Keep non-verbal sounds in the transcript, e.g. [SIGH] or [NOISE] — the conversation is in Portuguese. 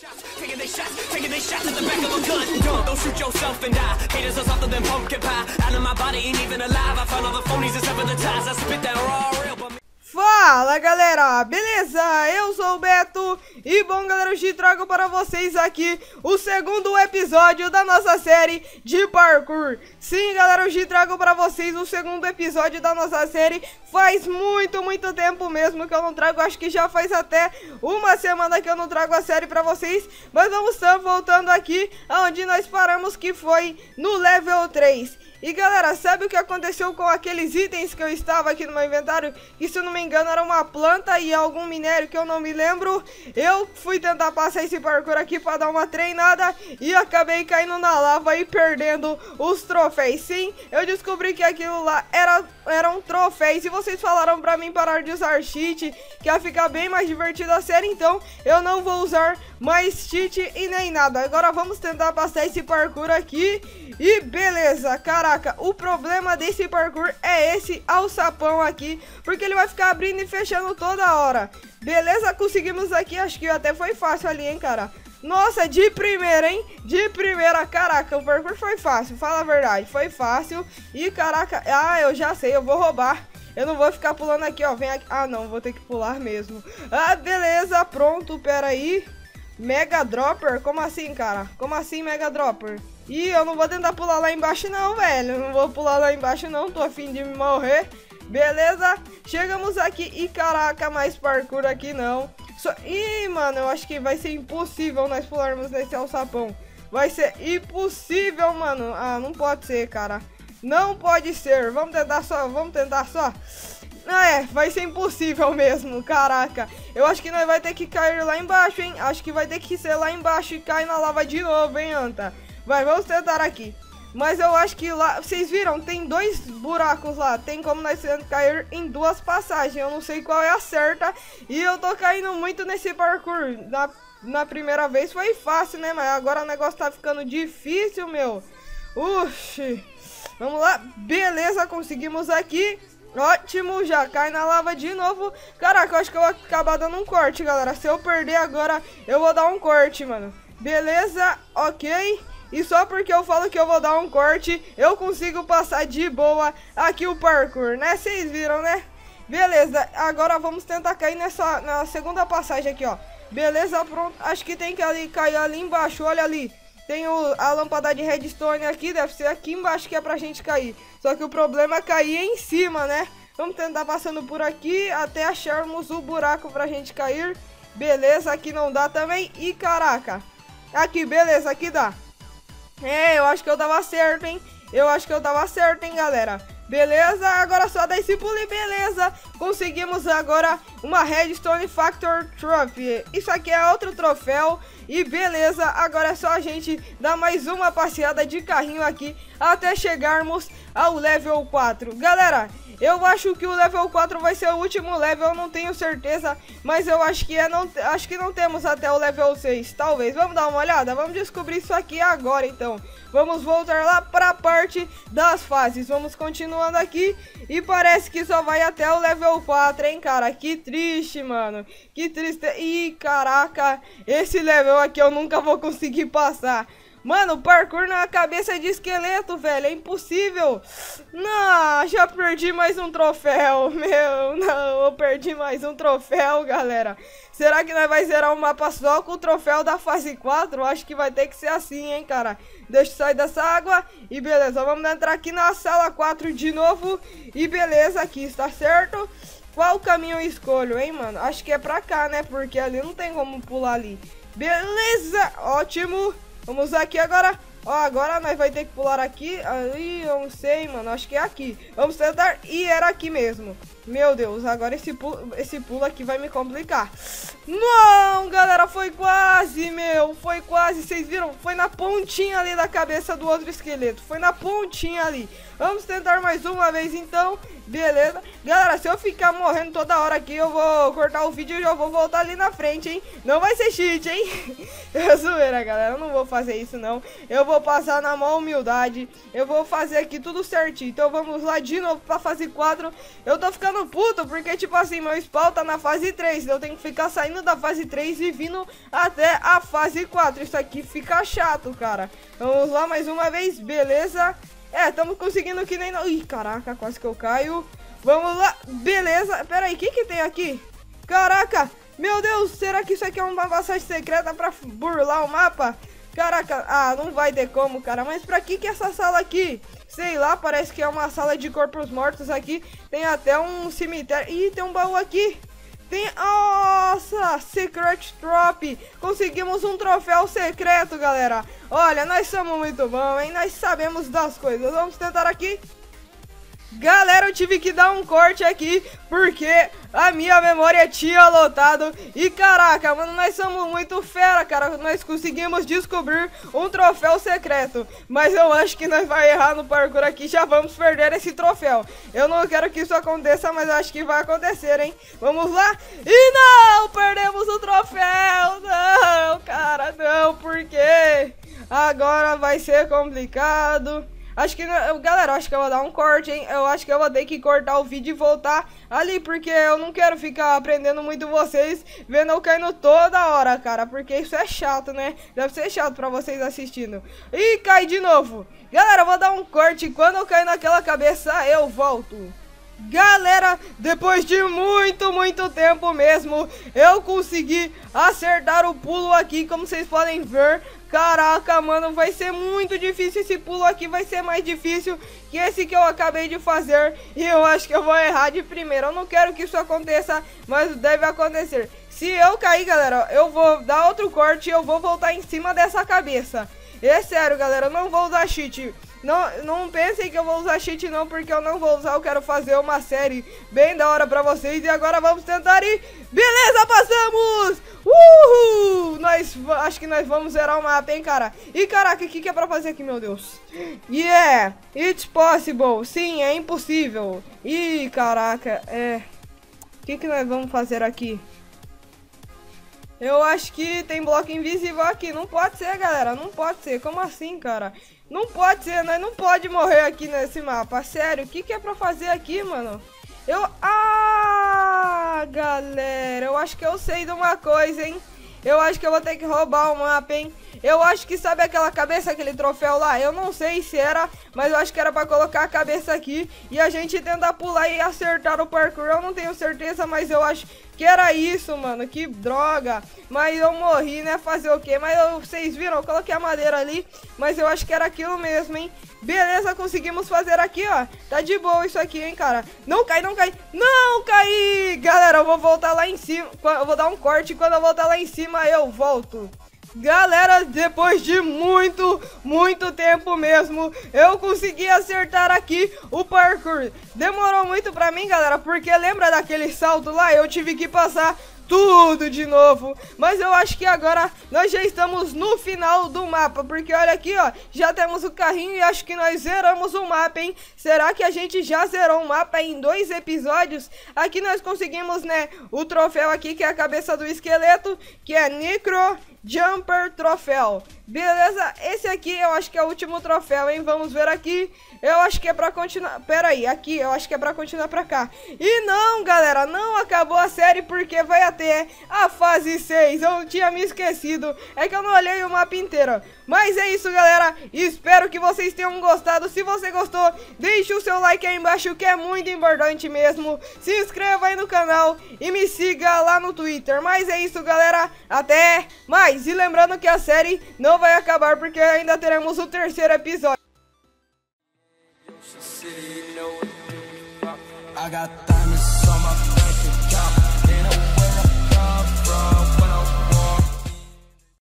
Taking they shots, taking they shots at the back of a gun. Gun, Don't shoot yourself and die. Haters are softer than pumpkin pie. Out of my body ain't even alive. I found all the phonies and sever the ties. I spit that raw real, Fala galera, beleza? Eu sou o Beto e bom galera, hoje trago para vocês aqui o segundo episódio da nossa série de parkour. Sim galera, hoje trago para vocês o segundo episódio da nossa série. Faz muito, muito tempo mesmo que eu não trago, acho que já faz até uma semana que eu não trago a série para vocês. Mas vamos estar voltando aqui aonde nós paramos que foi no level 3. E galera, sabe o que aconteceu com aqueles itens que eu estava aqui no meu inventário? Que se eu não me engano era uma planta e algum minério que eu não me lembro. Eu fui tentar passar esse parkour aqui para dar uma treinada e acabei caindo na lava e perdendo os troféus. Sim, eu descobri que aquilo lá era, eram troféus e vocês falaram para mim parar de usar cheat, que ia ficar bem mais divertido a série, então eu não vou usar mais cheat e nem nada. Agora vamos tentar passar esse parkour aqui e beleza, caraca, o problema desse parkour é esse alçapão aqui, porque ele vai ficar abrindo e fechando toda hora. Beleza, conseguimos aqui, acho que até foi fácil ali, hein, cara. Nossa, de primeira, hein? De primeira, caraca, o parkour foi fácil, fala a verdade, foi fácil. E caraca, ah, eu já sei, eu vou roubar. Eu não vou ficar pulando aqui, ó, vem aqui. Ah, não, vou ter que pular mesmo. Ah, beleza, pronto, pera aí. Mega Dropper? Como assim, cara? Como assim, Mega Dropper? Ih, eu não vou tentar pular lá embaixo não, velho. Não vou pular lá embaixo não, tô afim de morrer. Beleza? Chegamos aqui e caraca, mais parkour aqui não. Só... Ih, mano, eu acho que vai ser impossível nós pularmos nesse alçapão. Vai ser impossível, mano. Ah, não pode ser, cara. Não pode ser. Vamos tentar só, vamos tentar só. É, vai ser impossível [LAUGHS] mesmo, caraca. Eu acho que nós vai ter que cair lá embaixo, hein? Acho que vai ter que ser lá embaixo e cair na lava de novo, hein, Anta? Vai, vamos tentar aqui. Mas eu acho que lá, vocês viram, tem dois buracos lá. Tem como nós cair em duas passagens. Eu não sei qual é a certa. E eu tô caindo muito nesse parkour. Na, na primeira vez foi fácil, né? Mas agora o negócio tá ficando difícil, meu. Uxi. Vamos lá. Beleza, conseguimos aqui. Ótimo, já cai na lava de novo. Caraca, eu acho que eu vou acabar dando um corte, galera. Se eu perder agora, eu vou dar um corte, mano. Beleza, ok. E só porque eu falo que eu vou dar um corte, eu consigo passar de boa aqui o parkour, né? Vocês viram, né? Beleza, agora vamos tentar cair nessa na segunda passagem aqui, ó. Beleza, pronto. Acho que tem que ali cair ali embaixo, olha ali. Tem o, a lâmpada de redstone aqui, deve ser aqui embaixo que é pra gente cair. Só que o problema é cair em cima, né? Vamos tentar passando por aqui até acharmos o buraco pra gente cair. Beleza, aqui não dá também. E caraca. Aqui, beleza, aqui dá. É, eu acho que eu tava certo, hein? Eu acho que eu tava certo, hein, galera? Beleza, agora só dar esse pulo e beleza. Conseguimos agora uma Redstone Factor Trophy. Isso aqui é outro troféu. E beleza, agora é só a gente dar mais uma passeada de carrinho aqui até chegarmos ao level 4. Galera, eu acho que o level 4 vai ser o último level, eu não tenho certeza, mas eu acho que é não, acho que não temos até o level 6, talvez. Vamos dar uma olhada, vamos descobrir isso aqui agora então. Vamos voltar lá para a parte das fases. Vamos continuando aqui e parece que só vai até o level 4, hein, cara? Que triste, mano. Que triste. Ih, caraca, esse level aqui eu nunca vou conseguir passar. Mano, parkour na cabeça de esqueleto, velho. É impossível. Não, já perdi mais um troféu. [LAUGHS] Meu, não, eu perdi mais um troféu, galera. Será que nós vai zerar o mapa só com o troféu da fase 4? Acho que vai ter que ser assim, hein, cara. Deixa eu sair dessa água. E beleza, vamos entrar aqui na sala 4 de novo. E beleza, aqui está certo. Qual caminho eu escolho, hein, mano? Acho que é pra cá, né? Porque ali não tem como pular ali. Beleza, ótimo. Vamos aqui agora. Ó, agora nós vai ter que pular aqui. Aí, eu não sei, mano. Acho que é aqui. Vamos tentar. E era aqui mesmo. Meu Deus, agora esse pulo, esse pulo aqui vai me complicar. Não, galera, foi quase, meu. Foi quase. Vocês viram? Foi na pontinha ali da cabeça do outro esqueleto. Foi na pontinha ali. Vamos tentar mais uma vez, então. Beleza. Galera, se eu ficar morrendo toda hora aqui, eu vou cortar o vídeo e já vou voltar ali na frente, hein? Não vai ser cheat, hein? [LAUGHS] É zoeira, galera. Eu não vou fazer isso, não. Eu vou passar na maior humildade. Eu vou fazer aqui tudo certinho. Então vamos lá de novo pra fase 4. Eu tô ficando puto porque, tipo assim, meu spawn tá na fase 3. Então eu tenho que ficar saindo da fase 3 e vindo até a fase 4. Isso aqui fica chato, cara. Vamos lá mais uma vez, beleza? É, estamos conseguindo que nem... Ih, caraca, quase que eu caio. Vamos lá, beleza. Pera aí, o que que tem aqui? Caraca, meu Deus, será que isso aqui é uma passagem secreta pra burlar o mapa? Caraca, ah, não vai ter como, cara. Mas pra que que é essa sala aqui? Sei lá, parece que é uma sala de corpos mortos aqui. Tem até um cemitério. Ih, tem um baú aqui. Tem... Nossa! Secret Drop! Conseguimos um troféu secreto, galera. Olha, nós somos muito bons, hein? Nós sabemos das coisas. Vamos tentar aqui. Galera, eu tive que dar um corte aqui porque a minha memória tinha lotado. E caraca, mano, nós somos muito fera, cara. Nós conseguimos descobrir um troféu secreto. Mas eu acho que nós vai errar no parkour aqui. Já vamos perder esse troféu. Eu não quero que isso aconteça, mas acho que vai acontecer, hein? Vamos lá. E não, perdemos o troféu. Não, cara, não. Por quê? Agora vai ser complicado. Acho que, galera, acho que eu vou dar um corte, hein? Eu acho que eu vou ter que cortar o vídeo e voltar ali, porque eu não quero ficar aprendendo muito vocês, vendo eu caindo toda hora, cara, porque isso é chato, né? Deve ser chato pra vocês assistindo. E cai de novo. Galera, eu vou dar um corte, quando eu cair naquela cabeça, eu volto. Galera, depois de muito, muito tempo mesmo, eu consegui acertar o pulo aqui, como vocês podem ver. Caraca, mano, vai ser muito difícil esse pulo aqui, vai ser mais difícil que esse que eu acabei de fazer. E eu acho que eu vou errar de primeira. Eu não quero que isso aconteça, mas deve acontecer. Se eu cair, galera, eu vou dar outro corte e eu vou voltar em cima dessa cabeça. É sério, galera, eu não vou usar cheat. Não, não pensem que eu vou usar cheat não, porque eu não vou usar, eu quero fazer uma série bem da hora pra vocês. E agora vamos tentar ir. Beleza, passamos! Uhul! Nós, acho que nós vamos zerar o mapa, hein, cara? E caraca, o que, que é pra fazer aqui, meu Deus? Yeah, it's possible. Sim, é impossível. Ih, caraca, é... O que, que nós vamos fazer aqui? Eu acho que tem bloco invisível aqui. Não pode ser, galera. Não pode ser. Como assim, cara? Não pode ser, nós não pode morrer aqui nesse mapa. Sério, o que, que é pra fazer aqui, mano? Eu... Ah, galera. Eu acho que eu sei de uma coisa, hein? Eu acho que eu vou ter que roubar o mapa, hein? Eu acho que sabe aquela cabeça, aquele troféu lá? Eu não sei se era, mas eu acho que era pra colocar a cabeça aqui e a gente tentar pular e acertar o parkour. Eu não tenho certeza, mas eu acho que era isso, mano. Que droga. Mas eu morri, né? Fazer o quê? Mas eu, vocês viram? Eu coloquei a madeira ali. Mas eu acho que era aquilo mesmo, hein? Beleza, conseguimos fazer aqui, ó. Tá de boa isso aqui, hein, cara. Não cai, não cai. Não cai! Galera, eu vou voltar lá em cima. Eu vou dar um corte. Quando eu voltar lá em cima, eu volto. Galera, depois de muito, muito tempo mesmo, eu consegui acertar aqui o parkour. Demorou muito pra mim, galera, porque lembra daquele salto lá? Eu tive que passar tudo de novo. Mas eu acho que agora nós já estamos no final do mapa. Porque olha aqui, ó. Já temos o carrinho e acho que nós zeramos o mapa, hein? Será que a gente já zerou o mapa em dois episódios? Aqui nós conseguimos, né, o troféu aqui, que é a cabeça do esqueleto. Que é Necro Jumper Troféu. Beleza? Esse aqui eu acho que é o último troféu, hein? Vamos ver aqui. Eu acho que é pra continuar... Pera aí, aqui eu acho que é pra continuar pra cá. E não, galera, não acabou a série porque vai até a fase 6. Eu tinha me esquecido. É que eu não olhei o mapa inteiro. Mas é isso, galera. Espero que vocês tenham gostado. Se você gostou, deixe o seu like aí embaixo, que é muito importante mesmo. Se inscreva aí no canal e me siga lá no Twitter. Mas é isso, galera. Até mais. E lembrando que a série não vai acabar porque ainda teremos o terceiro episódio. I got